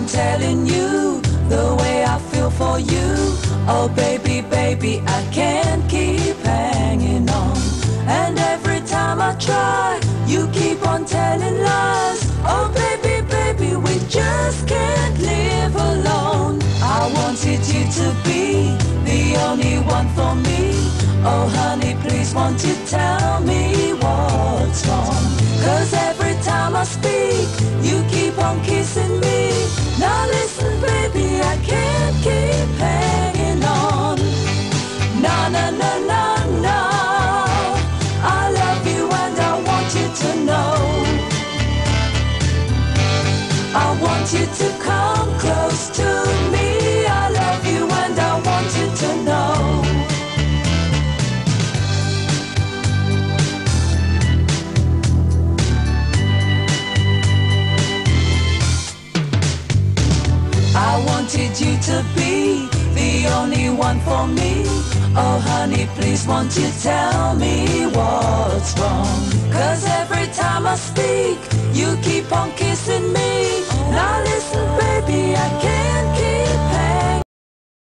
on telling you the way I feel for you. Oh baby, baby, I can't keep hanging on. And every time I try, you keep on telling lies. Oh baby, baby, we just can't live alone. I wanted you to be the only one for me. Oh honey, please won't you tell me what's wrong? Cause every time I speak, you keep you to come close to me. I love you and I want you to know. I wanted you to be the only one for me. Oh honey, please won't you tell me what's wrong? Cause every time I speak, you keep on kissing